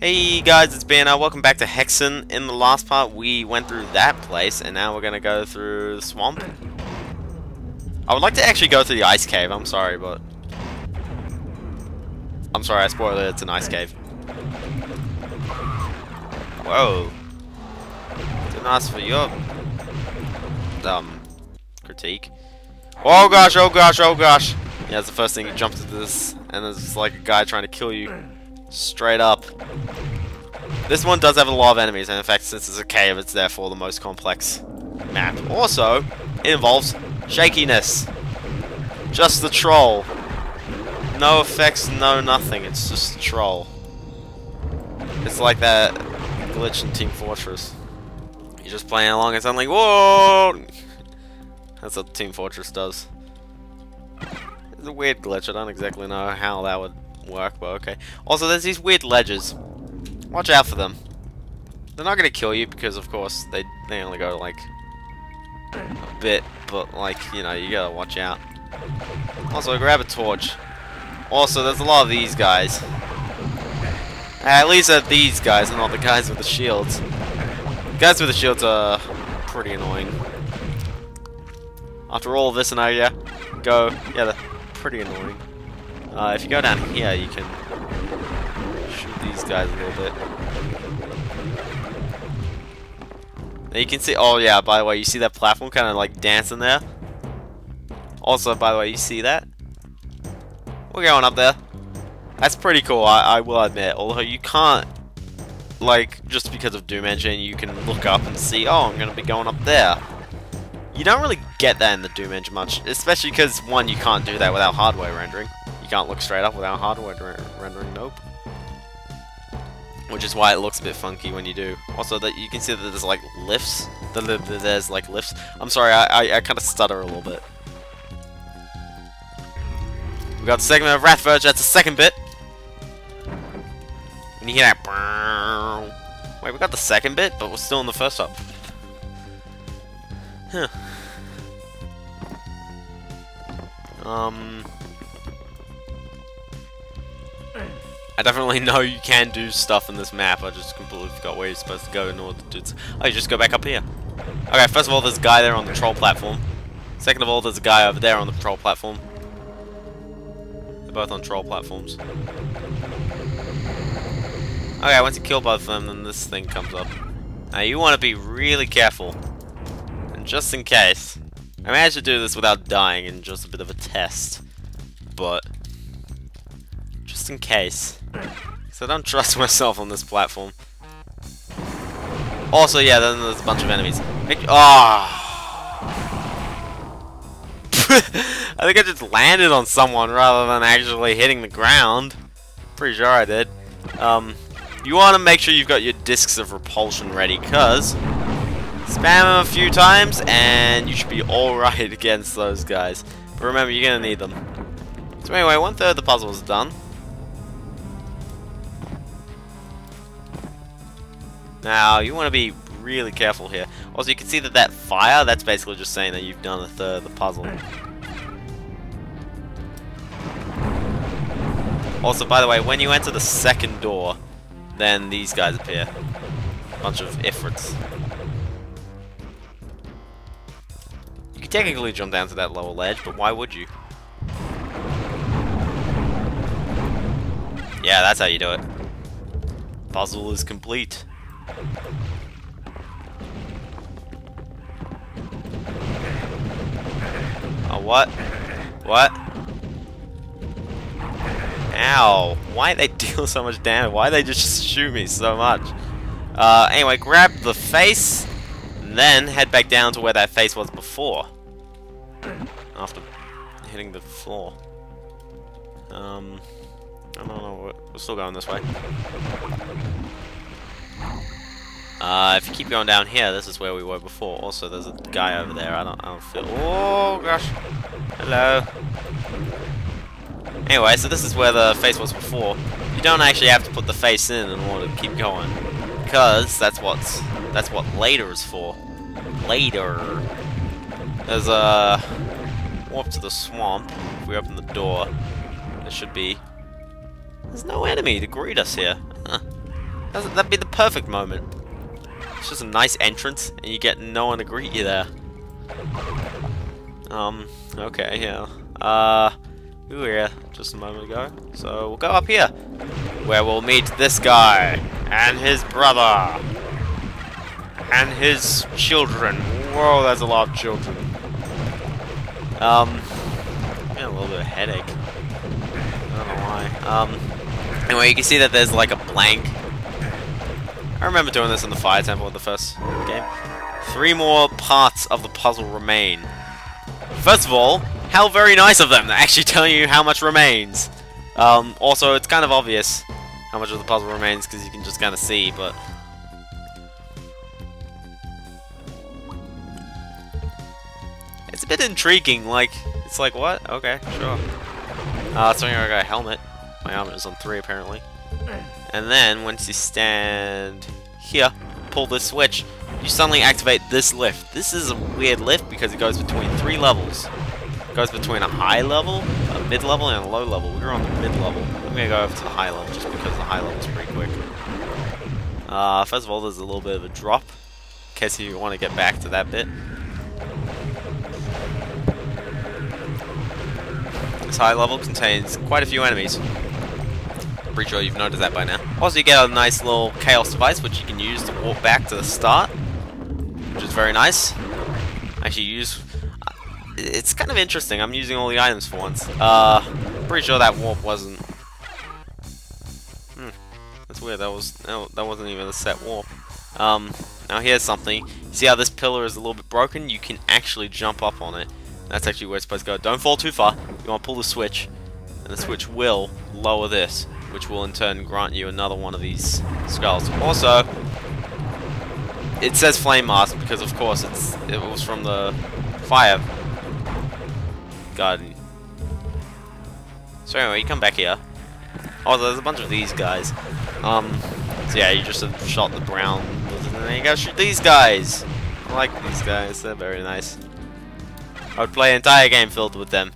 Hey guys, it's Ben. Uh, welcome back to Hexen. In the last part, we went through that place, and now we're gonna go through the swamp. I would like to actually go through the ice cave. I'm sorry, but I'm sorry, I spoiled it. It's an ice cave. Whoa! Didn't ask for your um critique. Oh gosh! Oh gosh! Oh gosh! Yeah, it's the first thing you jump into this, and there's like a guy trying to kill you. Straight up. This one does have a lot of enemies, and in fact, since it's a cave, it's therefore the most complex map. Also, it involves shakiness. Just the troll. No effects, no nothing, it's just the troll. It's like that glitch in Team Fortress. You're just playing along and suddenly, whoa! That's what Team Fortress does. It's a weird glitch, I don't exactly know how that would work, but okay. Also, there's these weird ledges. Watch out for them. They're not gonna kill you because, of course, they they only go like a bit, but like you know, you gotta watch out. Also, grab a torch. Also, there's a lot of these guys. Uh, at least are these guys, and not the guys with the shields. The guys with the shields are pretty annoying. After all this and I yeah, go, yeah, they're pretty annoying. Uh, if you go down here, you can shoot these guys a little bit. Now you can see, oh yeah, by the way, you see that platform kind of like dancing there? Also, by the way, you see that? We're going up there. That's pretty cool, I, I will admit. Although you can't, like, just because of Doom Engine, you can look up and see, oh, I'm going to be going up there. You don't really get that in the Doom Engine much, especially because, one, you can't do that without hardware rendering. You can't look straight up without hardware rendering, nope. Which is why it looks a bit funky when you do. Also, that you can see that there's like lifts. There's like lifts. I'm sorry, I, I, I kind of stutter a little bit. We got the segment of Wraithverge, that's the second bit. When you hear that... Wait, we got the second bit, but we're still in the first up. Huh. Um... I definitely know you can do stuff in this map, I just completely forgot where you're supposed to go in order to do. Oh, you just go back up here. Okay, first of all, there's a guy there on the troll platform. Second of all, there's a guy over there on the troll platform. They're both on troll platforms. Okay, once you kill both of them, then this thing comes up. Now, you want to be really careful. And just in case, I managed to do this without dying in just a bit of a test. But, just in case. Because I don't trust myself on this platform. Also, yeah, then there's a bunch of enemies. Ah! I think I just landed on someone rather than actually hitting the ground. Pretty sure I did. Um, you want to make sure you've got your discs of repulsion ready, because spam them a few times and you should be alright against those guys. But remember, you're going to need them. So anyway, one third of the puzzle is done. Now, you want to be really careful here. Also, you can see that that fire, that's basically just saying that you've done a third of the puzzle. Also, by the way, when you enter the second door, then these guys appear. Bunch of Ifrits. You could technically jump down to that lower ledge, but why would you? Yeah, that's how you do it. Puzzle is complete. Oh, what? What? Ow. Why they deal so much damage? Why they just shoot me so much? Uh, anyway, grab the face, then head back down to where that face was before. After hitting the floor. Um, I don't know, we're still going this way. Uh, if you keep going down here, this is where we were before. Also, there's a guy over there. I don't, I don't feel. Oh gosh. Hello. Anyway, so this is where the face was before. You don't actually have to put the face in in order to keep going, because that's what's that's what later is for. Later. There's a warp to the swamp. If we open the door, there should be. There's no enemy to greet us here. Huh. That'd that'd be the perfect moment. It's just a nice entrance, and you get no one to greet you there. Um, okay, yeah. Uh, we were here just a moment ago, so we'll go up here, where we'll meet this guy, and his brother, and his children. Whoa, there's a lot of children. Um, getting a little bit of headache. I don't know why. Um, anyway, you can see that there's like a blank. I remember doing this in the fire temple in the first game. Three more parts of the puzzle remain. First of all, how very nice of them to actually tell you how much remains. Um, also, it's kind of obvious how much of the puzzle remains because you can just kind of see, but... It's a bit intriguing, like, it's like, what? Okay, sure. Uh, so I got a helmet. My armor is on 3 apparently. And then, once you stand here, pull this switch, you suddenly activate this lift. This is a weird lift because it goes between three levels. It goes between a high level, a mid level, and a low level. We're on the mid level. I'm gonna go over to the high level just because the high level is pretty quick. Uh, first of all, there's a little bit of a drop, in case you want to get back to that bit. This high level contains quite a few enemies. Pretty sure you've noticed that by now. Also, you get a nice little chaos device, which you can use to walk back to the start, which is very nice. Actually, use. It's kind of interesting. I'm using all the items for once. Uh, pretty sure that warp wasn't. Hmm, that's weird. That was that wasn't even a set warp. Um, now here's something. See how this pillar is a little bit broken? You can actually jump up on it. That's actually where it's supposed to go. Don't fall too far. You want to pull the switch, and the switch will lower this which will in turn grant you another one of these skulls. Also, it says flame mask because of course it's it was from the fire garden. So anyway, you come back here. Oh, there's a bunch of these guys. Um, so yeah, you just shot the brown, and then you gotta shoot these guys. I like these guys; they're very nice. I would play an entire game filled with them.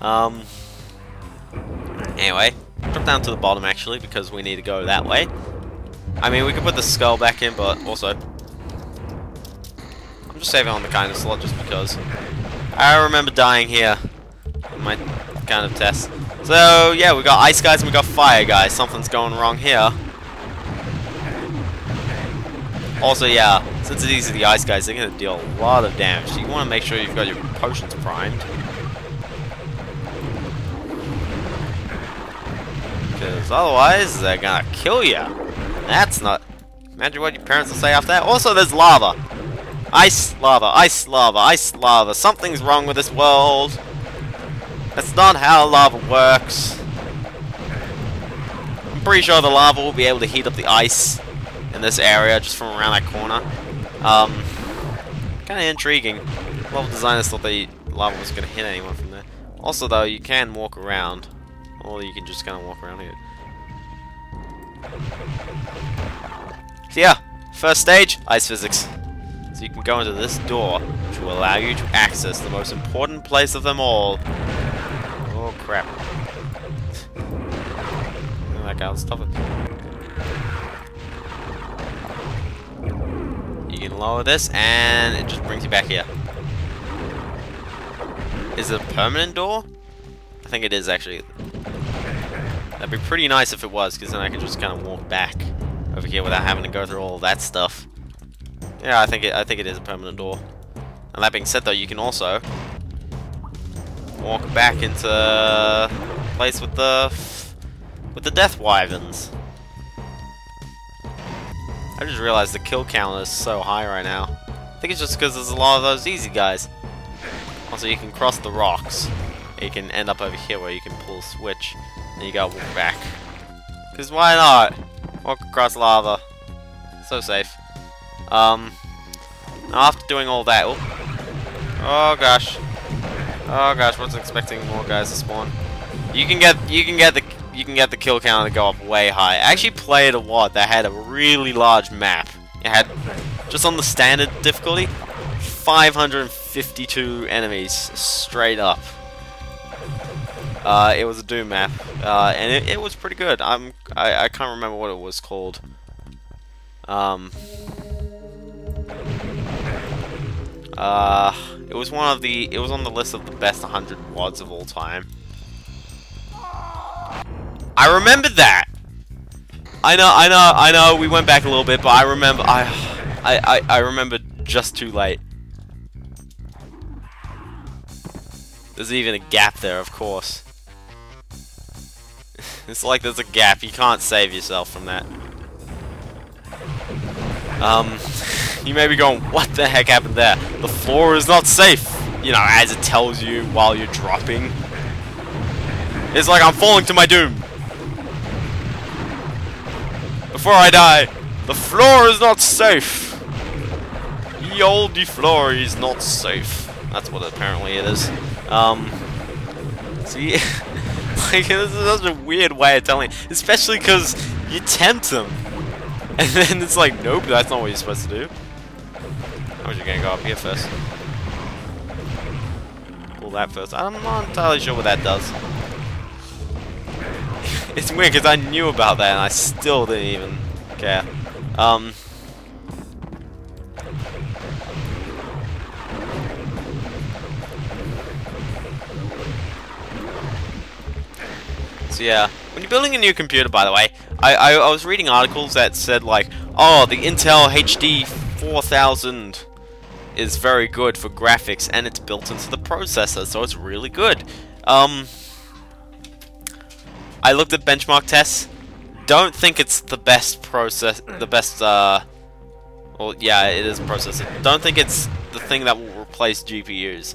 Um. Anyway, drop down to the bottom actually because we need to go that way. I mean, we could put the skull back in, but also... I'm just saving on the kind of slot just because. I remember dying here in my kind of test. So, yeah, we got ice guys and we got fire guys. Something's going wrong here. Also, yeah, since these are the ice guys, they're going to deal a lot of damage. So you want to make sure you've got your potions primed. Because otherwise, they're gonna kill you. That's not... Imagine what your parents will say after that. Also, there's lava. Ice, lava, ice, lava, ice, lava. Something's wrong with this world. That's not how lava works. I'm pretty sure the lava will be able to heat up the ice in this area just from around that corner. Um, kind of intriguing. Level designers thought the lava was going to hit anyone from there. Also, though, you can walk around. Or you can just kind of walk around here. So yeah, first stage, ice physics. So you can go into this door, which will allow you to access the most important place of them all. Oh crap. that guy, will stop it. You can lower this, and it just brings you back here. Is it a permanent door? I think it is actually. That'd be pretty nice if it was, because then I could just kind of walk back over here without having to go through all that stuff. Yeah, I think it. I think it is a permanent door. And that being said, though, you can also walk back into place with the with the death wyverns. I just realized the kill count is so high right now. I think it's just because there's a lot of those easy guys. Also, you can cross the rocks. You can end up over here where you can pull a switch. And you gotta walk back. Because why not? Walk across lava. So safe. Um, after doing all that... Oh, oh gosh. Oh gosh, wasn't expecting more guys to spawn. You can get you can get the you can get the kill counter to go up way high. I actually played a lot that had a really large map. It had just on the standard difficulty 552 enemies straight up. Uh, it was a Doom map, uh, and it, it, was pretty good. I'm I, I can't remember what it was called. Um, uh, it was one of the, it was on the list of the best 100 wads of all time. I remember that! I know, I know, I know, we went back a little bit, but I remember, I, I, I, I remember just too late. There's even a gap there, of course. It's like there's a gap, you can't save yourself from that. Um, you may be going, what the heck happened there? The floor is not safe! You know, as it tells you while you're dropping. It's like I'm falling to my doom! Before I die, the floor is not safe! The olde floor is not safe. That's what apparently it is. Um, see, like, this is such a weird way of telling, especially because you tempt them. And then it's like, nope, that's not what you're supposed to do. How was you gonna go up here first? Pull that first. I'm not entirely sure what that does. it's weird because I knew about that and I still didn't even care. Um. Yeah, when you're building a new computer, by the way, I, I, I was reading articles that said like, oh, the Intel HD 4000 is very good for graphics and it's built into the processor, so it's really good. Um, I looked at benchmark tests. Don't think it's the best process, the best, uh, well, yeah, it is a processor. Don't think it's the thing that will replace GPUs.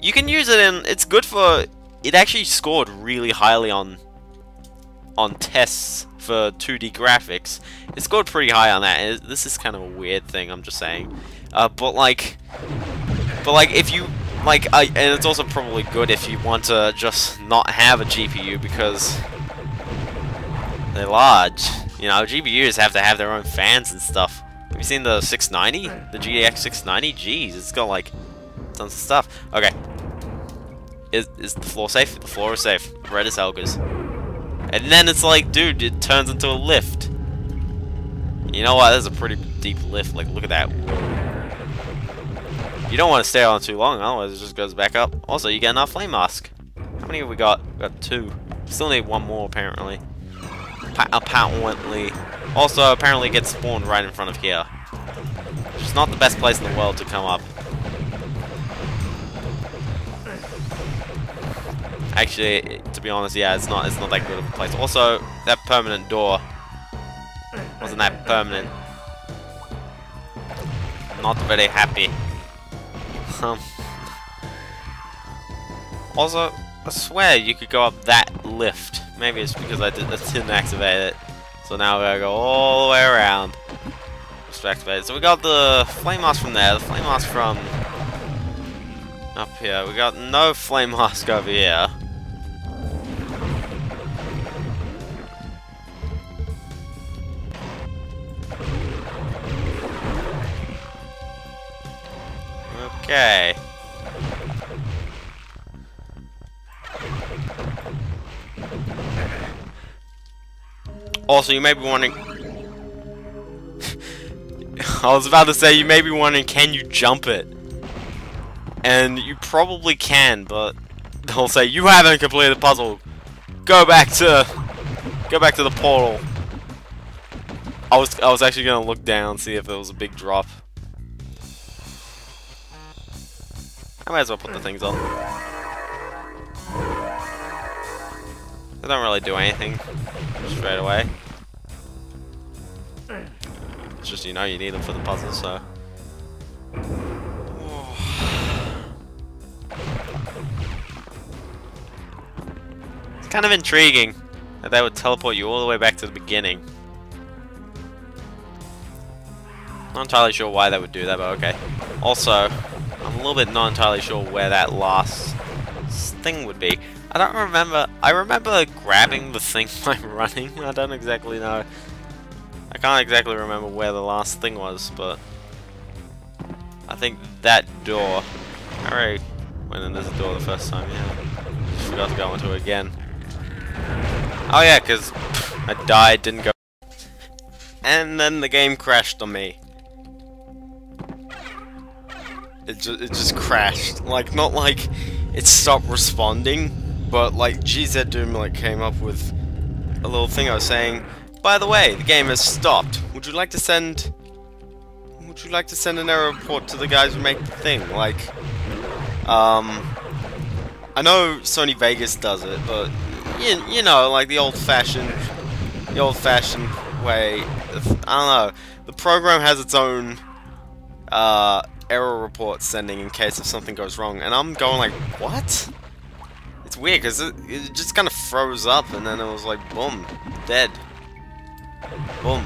You can use it in, it's good for, it actually scored really highly on on tests for 2D graphics. It scored pretty high on that. this is kind of a weird thing, I'm just saying. Uh, but like, but like if you like, I, and it's also probably good if you want to just not have a GPU because they're large. You know, GPUs have to have their own fans and stuff. Have you seen the 690? The GTX 690? Jeez, it's got like tons of stuff. Okay. Is, is the floor safe? The floor is safe. Red is Helga's. And then it's like, dude, it turns into a lift. You know what? That's a pretty deep lift. Like, look at that. You don't want to stay on too long, otherwise it just goes back up. Also, you get enough flame mask. How many have we got? We got two. Still need one more, apparently. Pa apparently. Also, apparently it gets spawned right in front of here. Which is not the best place in the world to come up. Actually, to be honest, yeah, it's not it's not that good of a place. Also, that permanent door wasn't that permanent. Not very happy. Um. also, I swear you could go up that lift. Maybe it's because I, did, I didn't activate it. So now we gotta go all the way around. Just to activate it. So we got the flame mask from there, the flame mask from up here. We got no flame mask over here. Okay. Also, you may be wondering... I was about to say, you may be wondering, can you jump it? And you probably can, but they'll say, you haven't completed the puzzle. Go back to... Go back to the portal. I was I was actually gonna look down, see if there was a big drop. I might as well put the things on. They don't really do anything straight away. It's just, you know, you need them for the puzzle, so... It's kind of intriguing that they would teleport you all the way back to the beginning. Not entirely sure why they would do that, but okay. Also, a little bit not entirely sure where that last thing would be. I don't remember. I remember grabbing the thing by running. I don't exactly know. I can't exactly remember where the last thing was, but I think that door. I already went in this door the first time, yeah. Just forgot to go into it again. Oh yeah, because I died, didn't go. and then the game crashed on me. It, ju it just crashed. Like, not like it stopped responding, but like GZ Doom like came up with a little thing I was saying, by the way, the game has stopped. Would you like to send would you like to send an error report to the guys who make the thing? Like um I know Sony Vegas does it, but you, you know, like the old-fashioned the old-fashioned way. I don't know. The program has its own uh, error report sending in case if something goes wrong, and I'm going like, what? It's weird because it, it just kind of froze up, and then it was like, boom, dead, boom.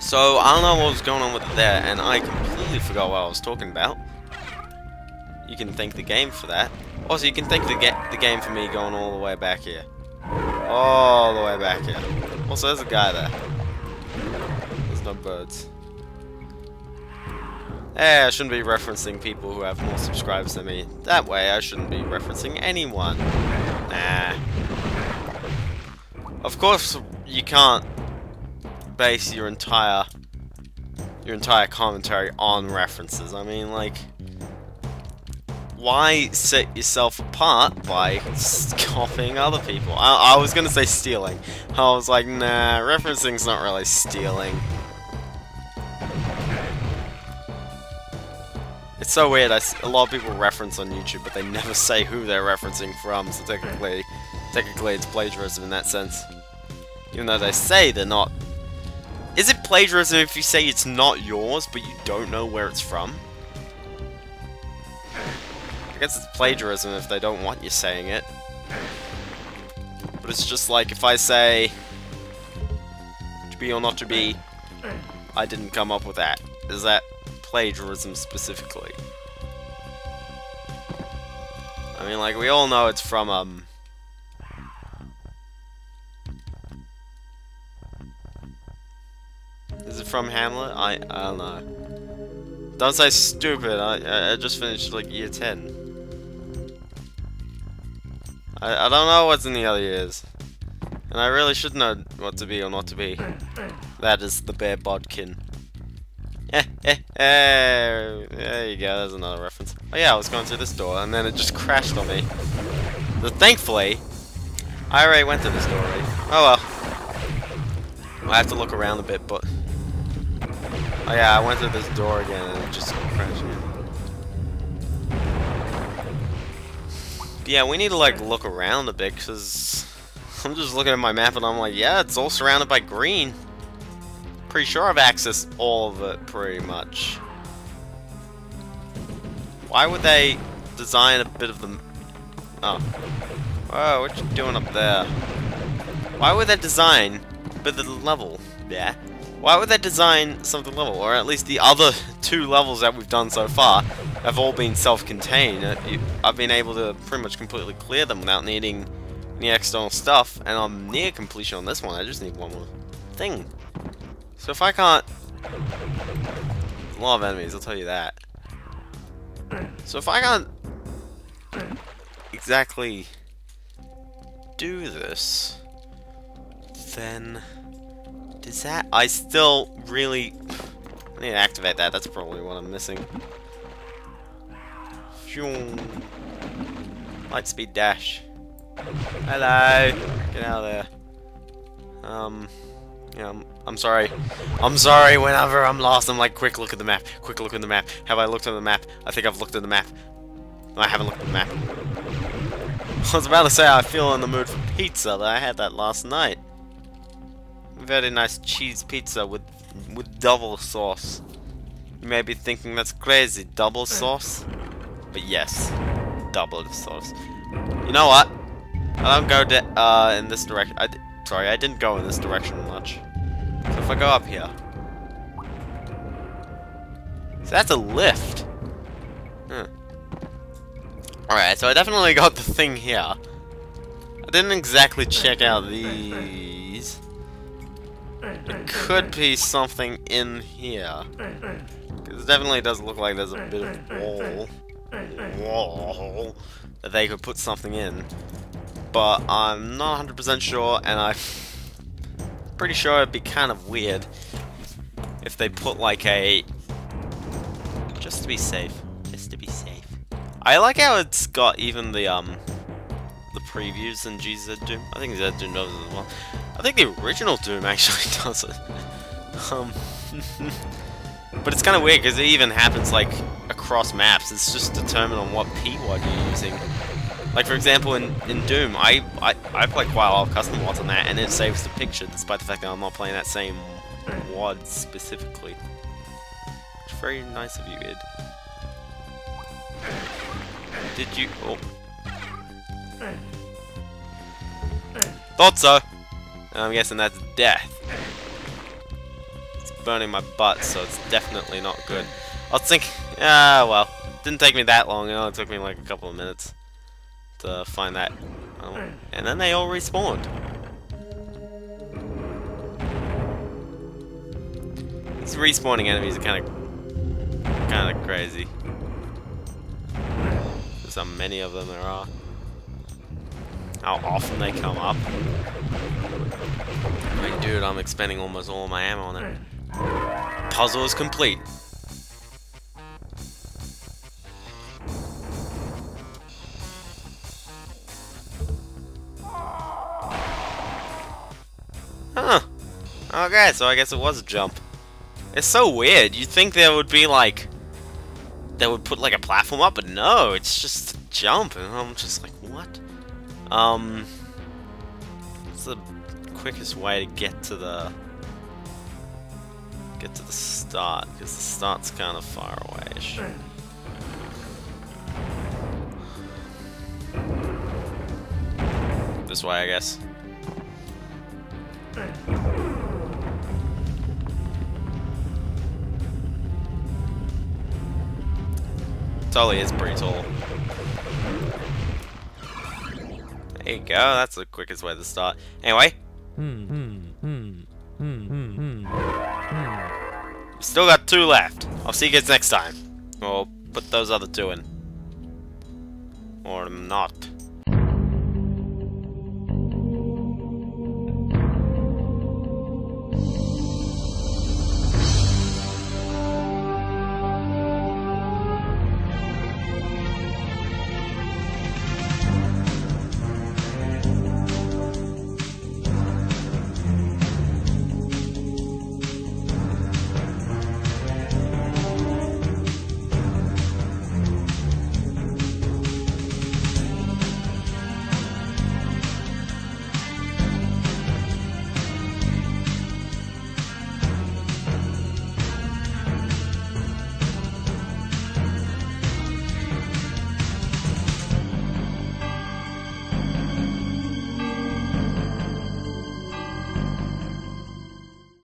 So I don't know what was going on with it there, and I completely forgot what I was talking about. You can thank the game for that. Also, you can thank the, the game for me going all the way back here. All the way back here. Also, there's a guy there. There's no birds. Hey, I shouldn't be referencing people who have more subscribers than me. That way, I shouldn't be referencing anyone. Nah. Of course, you can't base your entire your entire commentary on references. I mean, like, why set yourself apart by copying other people? I, I was gonna say stealing. I was like, nah, referencing's not really stealing. It's so weird, a lot of people reference on YouTube, but they never say who they're referencing from, so technically, technically it's plagiarism in that sense. Even though they say they're not. Is it plagiarism if you say it's not yours, but you don't know where it's from? I guess it's plagiarism if they don't want you saying it. But it's just like if I say to be or not to be, I didn't come up with that. Is that plagiarism specifically? I mean, like, we all know it's from, um... Is it from Hamlet? I, I don't know. Don't say stupid, I, I just finished, like, year 10. I, I don't know what's in the other years. And I really should know what to be or not to be. That is the bare bodkin. There you go, there's another reference. Oh yeah, I was going through this door, and then it just crashed on me. But thankfully, I already went through this door already. Oh well. I have to look around a bit, but... Oh yeah, I went through this door again, and it just crashed me. yeah, we need to like look around a bit because I'm just looking at my map and I'm like, yeah, it's all surrounded by green. Pretty sure I've accessed all of it pretty much. Why would they design a bit of the... Oh. Whoa, what you doing up there? Why would they design a bit of the level? Yeah. Why would they design something level? Or at least the other two levels that we've done so far have all been self-contained. Uh, I've been able to pretty much completely clear them without needing any external stuff, and I'm near completion on this one. I just need one more thing. So if I can't... Lot of enemies, I'll tell you that. So if I can't exactly do this, then does that... I still really... I need to activate that, that's probably what I'm missing. Light speed dash. Hello! Get out of there. Um... Yeah, I'm, I'm sorry. I'm sorry whenever I'm lost, I'm like, quick look at the map. Quick look at the map. Have I looked at the map? I think I've looked at the map. No, I haven't looked at the map. I was about to say I feel in the mood for pizza, but I had that last night. Very nice cheese pizza with with double sauce. You may be thinking that's crazy, double sauce? But yes, double sauce. You know what? I don't go uh, in this direction. I sorry, I didn't go in this direction much. So if I go up here. So that's a lift. Huh. Alright, so I definitely got the thing here. I didn't exactly check out these. It could be something in here. Because it definitely does look like there's a bit of wall. Wall. That they could put something in. But I'm not 100% sure, and I'm pretty sure it'd be kind of weird if they put like a... Just to be safe. Just to be safe. I like how it's got even the, um, the previews in GZ Doom. I think Z Doom does it as well. I think the original Doom actually does it. Um, but it's kind of weird because it even happens like across maps. It's just determined on what PWAD you're using. Like for example, in, in Doom, I, I I play quite a lot of custom WADs on that, and it saves the picture, despite the fact that I'm not playing that same WAD specifically. Is very nice of you, Id. Did you? Oh. Thought so. I'm guessing that's death. It's burning my butt, so it's definitely not good. I was thinking, ah, well, didn't take me that long. It only took me like a couple of minutes to find that. Oh, and then they all respawned. These respawning enemies are kind of, kind of crazy. There's how many of them there are. How often they come up. I mean, dude, I'm expending almost all my ammo on it. Puzzle is complete. Okay, so I guess it was a jump. It's so weird. You'd think there would be like... They would put like a platform up, but no, it's just a jump. And I'm just like, what? Um... What's the quickest way to get to the... Get to the start? Because the start's kind of far away. This way, I guess. Totally is pretty tall. There you go, that's the quickest way to start. Anyway. Still got two left. I'll see you guys next time. We'll put those other two in. Or not.